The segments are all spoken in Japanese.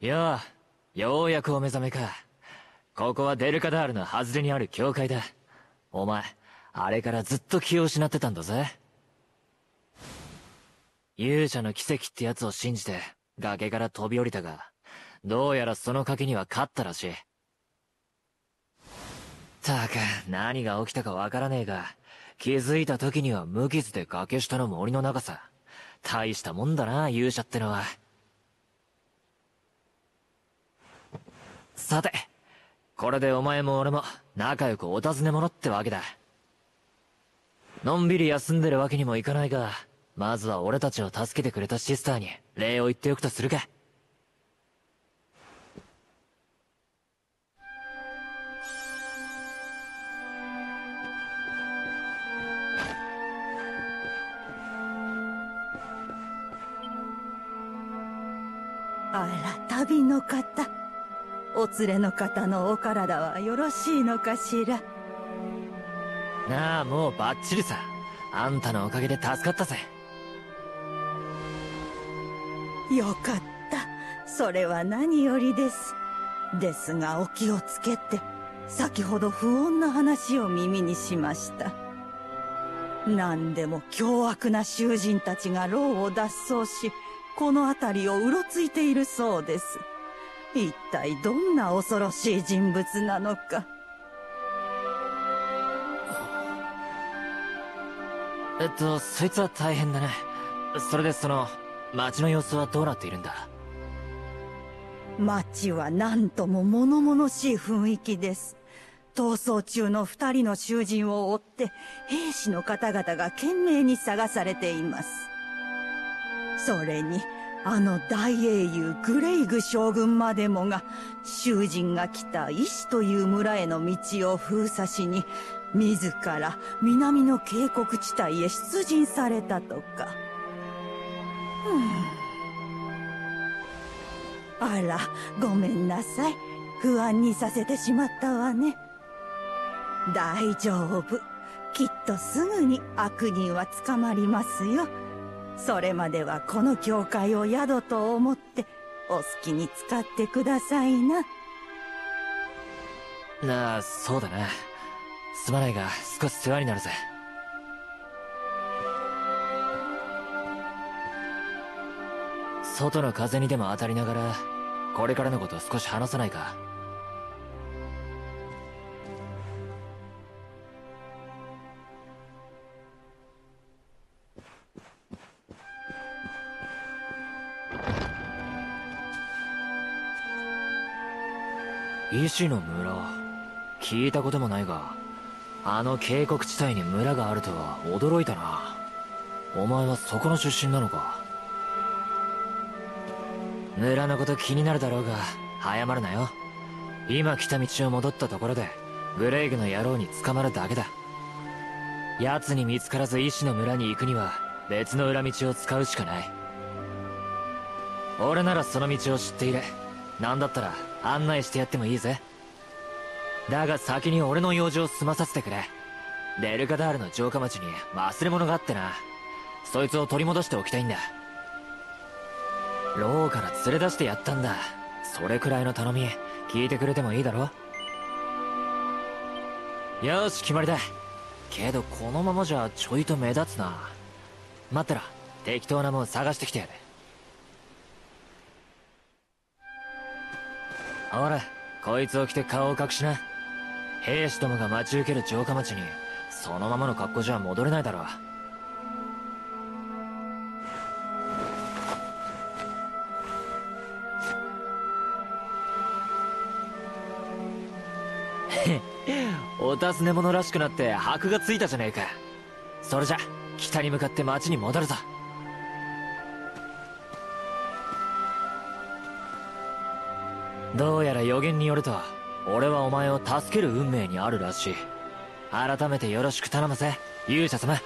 よう、ようやくお目覚めか。ここはデルカダールの外れにある教会だ。お前、あれからずっと気を失ってたんだぜ。勇者の奇跡ってやつを信じて、崖から飛び降りたが、どうやらその賭けには勝ったらしい。たく、何が起きたかわからねえが、気づいた時には無傷で崖下の森の中さ。大したもんだな、勇者ってのは。さて、これでお前も俺も仲良くお尋ね者ってわけだ。のんびり休んでるわけにもいかないが、まずは俺たちを助けてくれたシスターに礼を言っておくとするか。あら旅の方お連れの方のお体はよろしいのかしら？なあもうバッチリさ。あんたのおかげで助かったぜ。よかった。それは何よりです。ですがお気をつけて先ほど不穏な話を耳にしました。何でも凶悪な囚人たちが牢を脱走しこの辺りをうろついているそうです。一体どんな恐ろしい人物なのか。えっと、そいつは大変だね。それでその、町の様子はどうなっているんだ？町は何とも物々しい雰囲気です。逃走中の二人の囚人を追って、兵士の方々が懸命に探されています。それに、あの大英雄グレイグ将軍までもが、囚人が来た医師という村への道を封鎖しに、自ら南の渓谷地帯へ出陣されたとか。あら、ごめんなさい。不安にさせてしまったわね。大丈夫。きっとすぐに悪人は捕まりますよ。それまではこの教会を宿と思ってお好きに使ってくださいな。なあ、そうだな。すまないが少し世話になるぜ。外の風にでも当たりながら、これからのこと少し話さないか？医師の村聞いたこともないがあの渓谷地帯に村があるとは驚いたな。お前はそこの出身なのか？村のこと気になるだろうが早まるなよ。今来た道を戻ったところでグレイグの野郎に捕まるだけだ。奴に見つからず医師の村に行くには別の裏道を使うしかない。俺ならその道を知っている。何だったら案内してやってもいいぜ。だが先に俺の用事を済まさせてくれ。デルガダールの城下町に忘れ物があってな。そいつを取り戻しておきたいんだ。牢から連れ出してやったんだ。それくらいの頼み。聞いてくれてもいいだろよし決まりだ。けどこのままじゃちょいと目立つな。待ってろ。適当なもん探してきてやる。ほらこいつを着て顔を隠しな。兵士どもが待ち受ける城下町にそのままの格好じゃ戻れないだろう。お尋ね者らしくなって箔がついたじゃねえか。それじゃ北に向かって町に戻るぞ。どうやら予言によると俺はお前を助ける運命にあるらしい。改めてよろしく頼むぜ勇者様。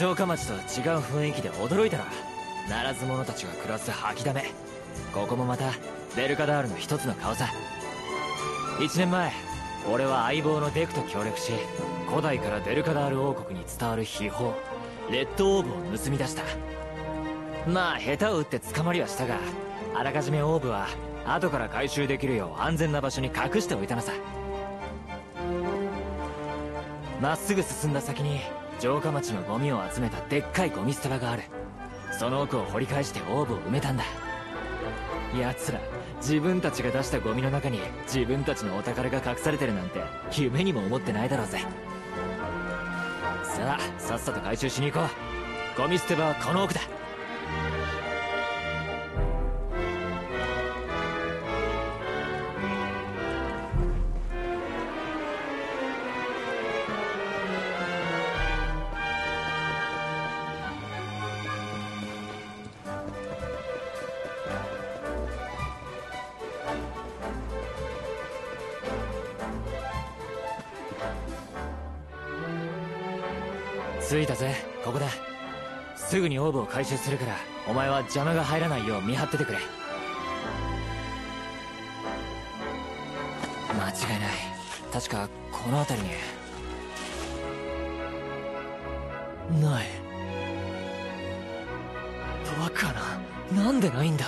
城下町とは違う雰囲気で驚いたろならず者たちが暮らす吐きだめ。ここもまたベルカダールの一つの顔さ。1年前俺は相棒のデクと協力し古代からベルカダール王国に伝わる秘宝レッドオーブを盗み出した。まあ下手を打って捕まりはしたがあらかじめオーブは後から回収できるよう安全な場所に隠しておいたのさ。まっすぐ進んだ先に城下町のゴミを集めたでっかいゴミ捨て場がある。その奥を掘り返してオーブを埋めたんだ。奴ら自分たちが出したゴミの中に自分たちのお宝が隠されてるなんて夢にも思ってないだろうぜ。さあさっさと回収しに行こう。ゴミ捨て場はこの奥だ。着いたぜ。ここだ。すぐにオーブを回収するからお前は邪魔が入らないよう見張っててくれ。間違いない。確かこの辺りに。ない。バカな。なんでないんだ。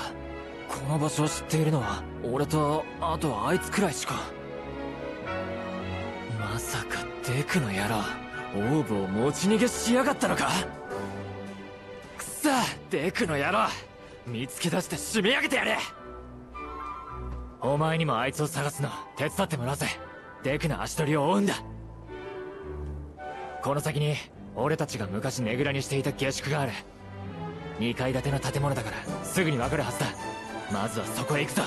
この場所を知っているのは俺とあとはあいつくらいしか。まさかデクの野郎。オーブを持ち逃げしやがったのか？くさデクの野郎。見つけ出して締め上げてやれ。お前にもあいつを探すの手伝ってもらうぜ。デクの足取りを追うんだ。この先に俺たちが昔ねぐらにしていた下宿がある。2階建ての建物だからすぐに分かるはずだ。まずはそこへ行くぞ。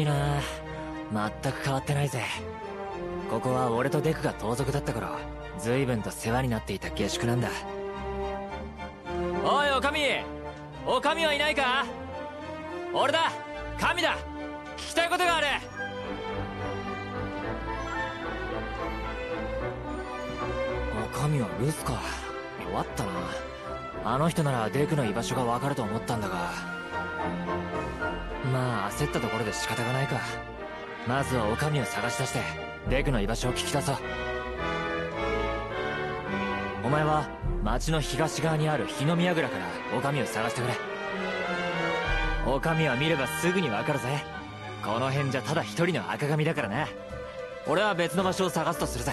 しいな。全く変わってないぜ。ここは俺とデクが盗賊だった頃随分と世話になっていた下宿なんだ。おいおかみ。おかみはいないか？俺だ。神だ。聞きたいことがある。おかみはルスか。弱ったな。あの人ならデクの居場所がわかると思ったんだが。焦ったところで仕方がないか。まずはお上を探し出してデクの居場所を聞き出そう。お前は町の東側にある日の宮蔵からお上を探してくれ。お上は見ればすぐにわかるぜ。この辺じゃただ一人の赤髪だからな俺は別の場所を探すとするぜ。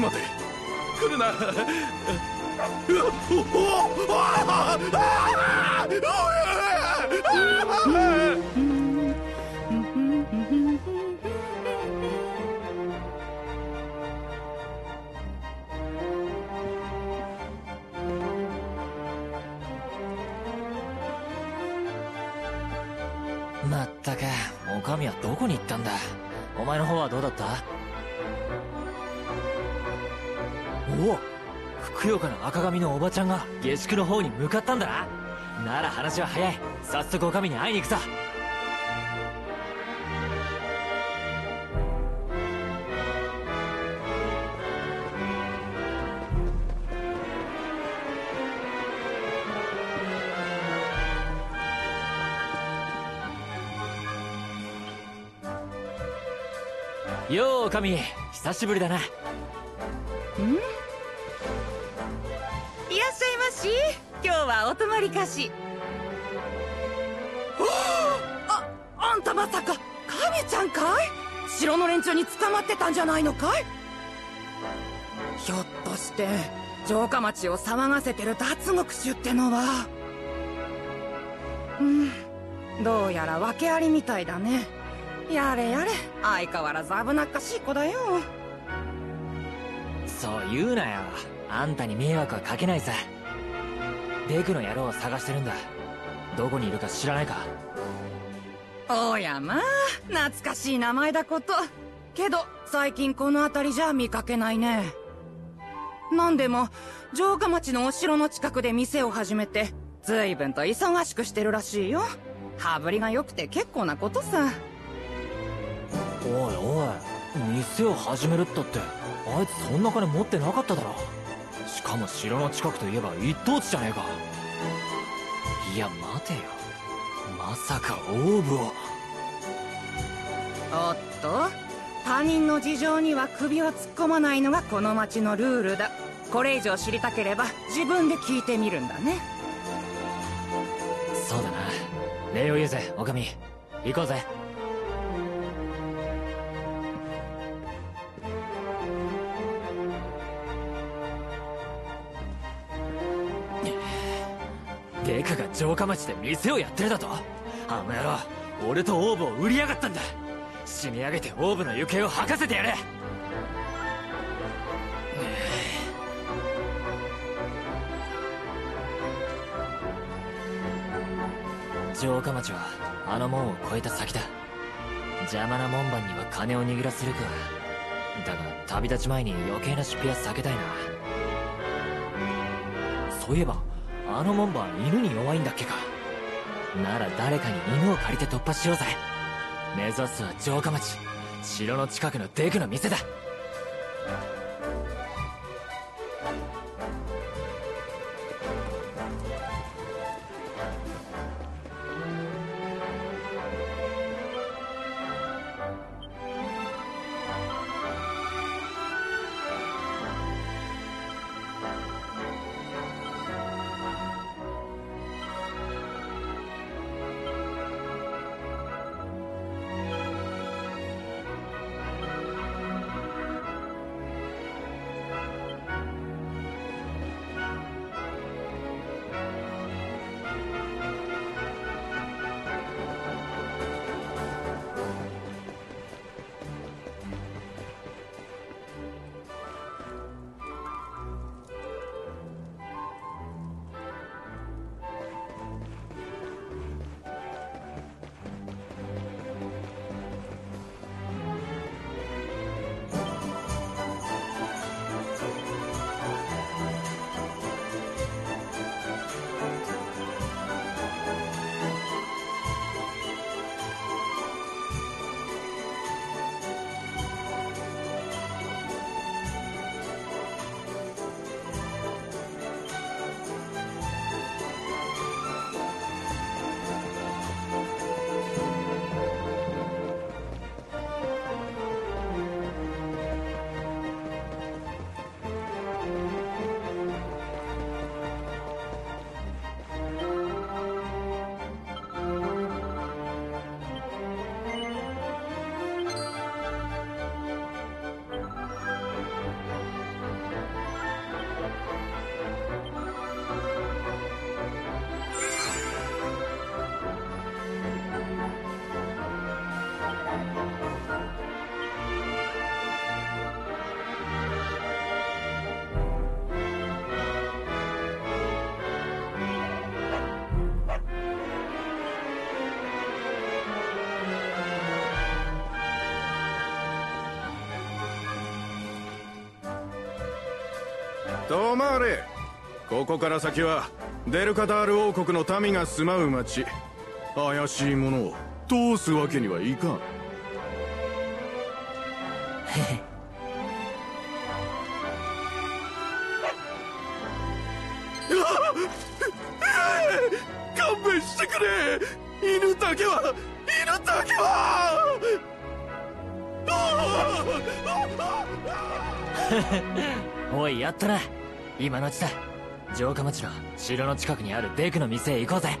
待て来るな。まったくおかみはどこに行ったんだ？お前の方はどうだった？おおふくよかな赤髪のおばちゃんが下宿の方に向かったんだな。なら話は早い。早速おかみに会いに行くぞようおかみ久しぶりだな。はお泊まりかしああんたまさか神ちゃんかい？城の連中に捕まってたんじゃないのかい？ひょっとして城下町を騒がせてる脱獄衆ってのは？うんどうやら訳ありみたいだね。やれやれ相変わらず危なっかしい子だよ。そう言うなよ。あんたに迷惑はかけないさ。デクの野郎を探してるんだ。どこにいるか知らないか？おやまあ懐かしい名前だこと。けど最近この辺りじゃ見かけないね。なんでも城下町のお城の近くで店を始めて随分と忙しくしてるらしいよ。羽振りが良くて結構なことさ。おいおい店を始めるったってあいつそんな金持ってなかっただろしかも城の近くといえば一等地じゃねえか。いや待てよ。まさかオーブを。おっと他人の事情には首を突っ込まないのがこの町のルールだ。これ以上知りたければ自分で聞いてみるんだね。そうだな。礼を言うぜおかみ。行こうぜ城下町で店をやってるだと。あの野郎俺とオーブを売りやがったんだ。締め上げてオーブの行方を吐かせてやれ。城下町はあの門を越えた先だ。邪魔な門番には金を握らせるか。だが旅立ち前に余計な出費は避けたいな。そういえばあのモンバー犬に弱いんだっけか。なら誰かに犬を借りて突破しようぜ。目指すは城下町。城の近くのデクの店だ。止まれ。ここから先はデルカタール王国の民が住まう町。怪しいものを通すわけにはいかん。勘弁してくれ。犬だけは犬だけは。おいやったな。今のうちだ。城下町の城の近くにあるデクの店へ行こうぜ。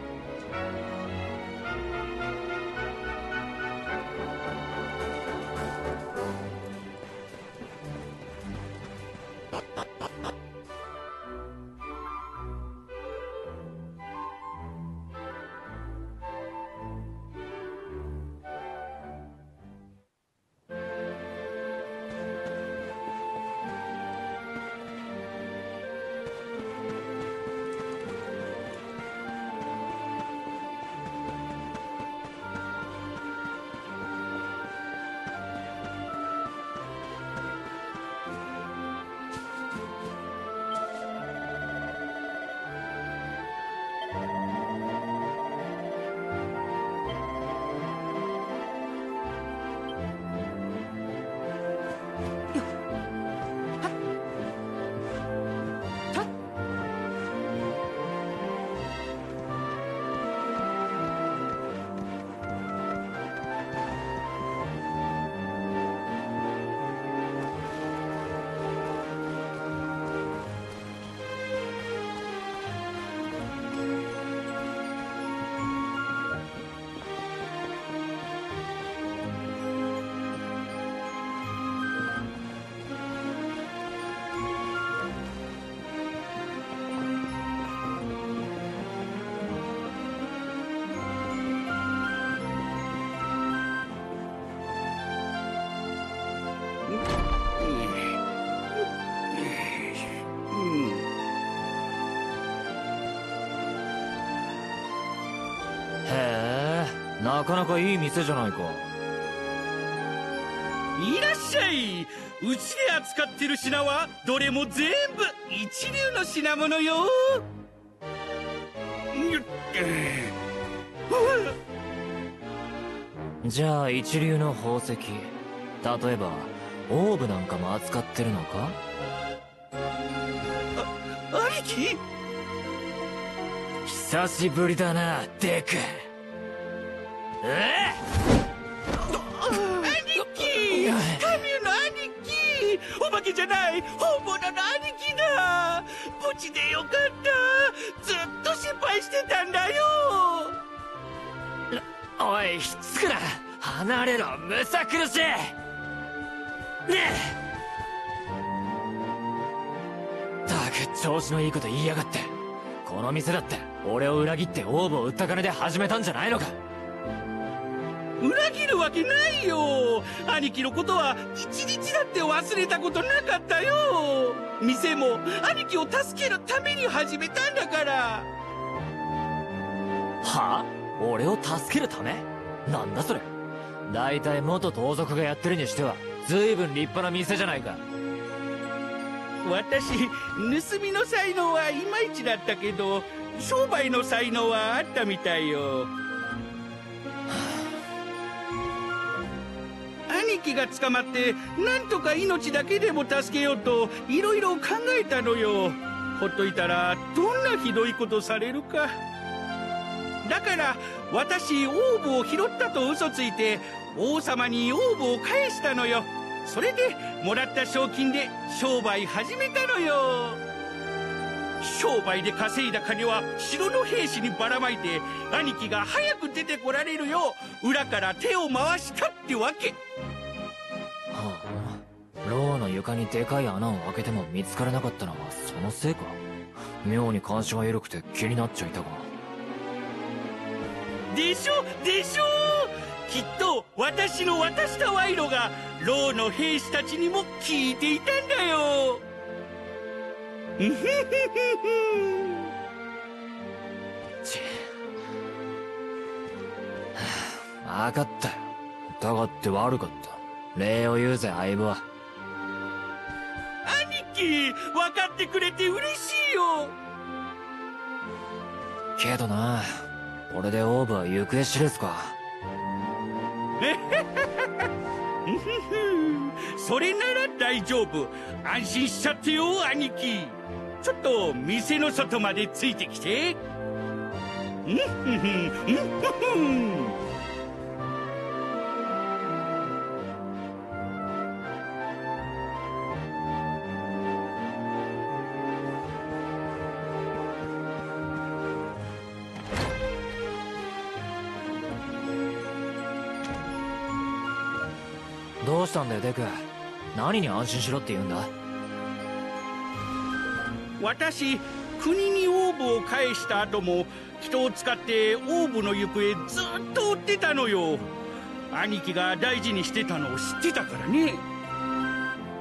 かなかいい店じゃないか。いらっしゃい。うちで扱ってる品はどれも全部一流の品物よ。じゃあ一流の宝石例えばオーブなんかも扱ってるのか？兄貴？久しぶりだなデクえ？兄貴。神の兄貴。お化けじゃない。本物の兄貴だ。無事でよかった。ずっと心配してたんだよ。おいひっつくな離れろ。むさ苦しいねえ。たく調子のいいこと言いやがって。この店だって俺を裏切ってオーブを売った金で始めたんじゃないのか。裏切るわけないよ。兄貴のことは一日だって忘れたことなかったよ。店も兄貴を助けるために始めたんだから。は？あ俺を助けるため？なんだそれ。大体元盗賊がやってるにしては随分立派な店じゃないか。私盗みの才能はいまいちだったけど商売の才能はあったみたいよ兄貴が捕まってなんとか命だけでも助けようといろいろ考えたのよ。ほっといたらどんなひどいことされるか。だから私オーブを拾ったと嘘ついて王様にオーブを返したのよ。それでもらった賞金で商売始めたのよ。商売で稼いだ金は城の兵士にばらまいて兄貴が早く出てこられるよう裏から手を回したってわけ。はあ牢の床にでかい穴を開けても見つからなかったのはそのせいか？妙に監視が緩くて気になっちゃいたが。でしょ？でしょ？きっと私の渡した賄賂が牢の兵士たちにも効いていたんだよ。うふふふふちはあ分かったよ。疑って悪かった礼を言うぜ相棒。は兄貴分かってくれて嬉しいよ。けどなこれでオーブは行方知れずか。それなら大丈夫。安心しちゃってよ兄貴。ちょっと店の外までついてきて。うんふふんうんふふんデク何に安心しろって言うんだ？私国にオーブを返した後も人を使ってオーブの行方ずっと追ってたのよ。兄貴が大事にしてたのを知ってたからね。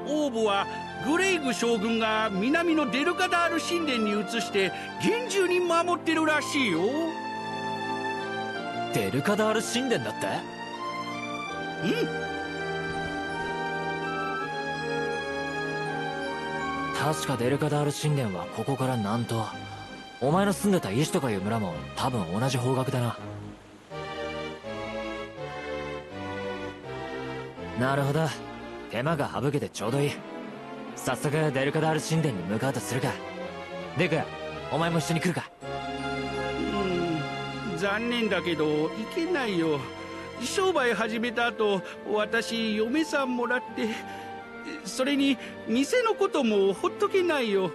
オーブはグレイグ将軍が南のデルカダール神殿に移して厳重に守ってるらしいよ。デルカダール神殿だって？うん確かデルカダール神殿はここから南東。お前の住んでた石とかいう村も多分同じ方角だな。なるほど。手間が省けてちょうどいい。早速デルカダール神殿に向かうとするか。デクお前も一緒に来るか。うん。残念だけど行けないよ。商売始めた後私嫁さんもらってそれに店のこともほっとけないよ。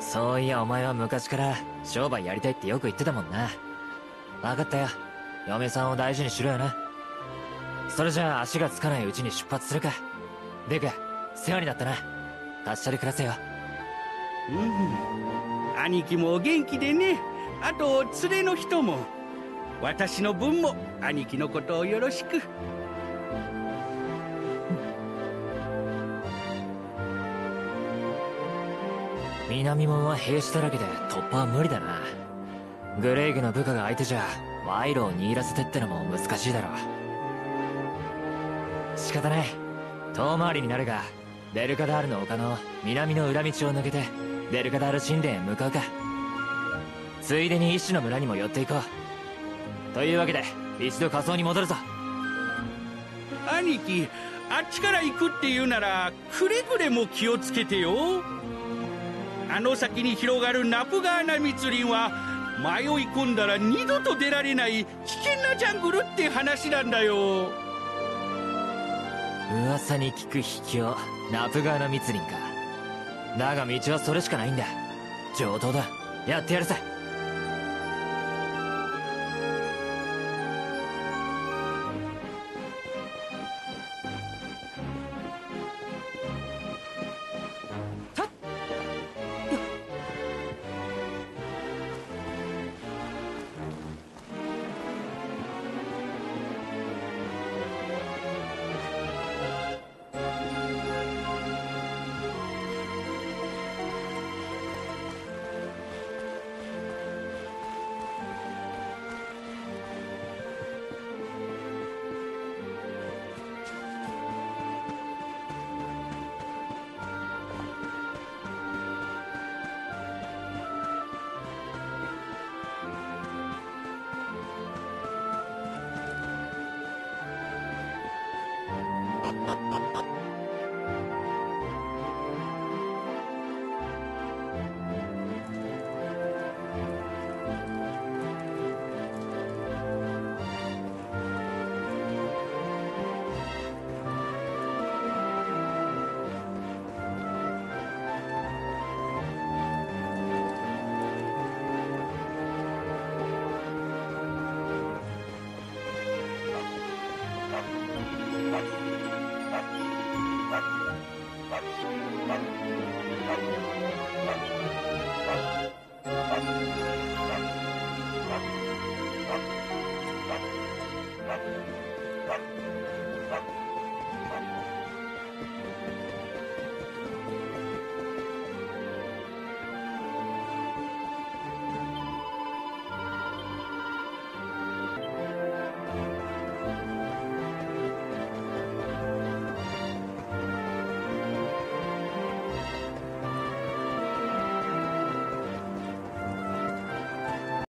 そういやお前は昔から商売やりたいってよく言ってたもんな。分かったよ。嫁さんを大事にしろよな。それじゃあ足がつかないうちに出発するか。デク世話になったな。達者で暮らせよ。うん。兄貴も元気でね。あと連れの人も。私の分も兄貴のことをよろしく南門は兵士だらけで突破は無理だな。グレイグの部下が相手じゃ賄賂を握らせてってのも難しいだろう。仕方ない。遠回りになるがデルカダールの丘の南の裏道を抜けてデルカダール神殿へ向かうか。ついでに医師の村にも寄っていこう。というわけで一度仮装に戻るぞ。兄貴あっちから行くって言うならくれぐれも気をつけてよ。あの先に広がるナプガーナ密林は迷い込んだら二度と出られない危険なジャングルって話なんだよ。噂に聞く秘境ナプガーナ密林か。だが道はそれしかないんだ。上等だ。やってやるさ。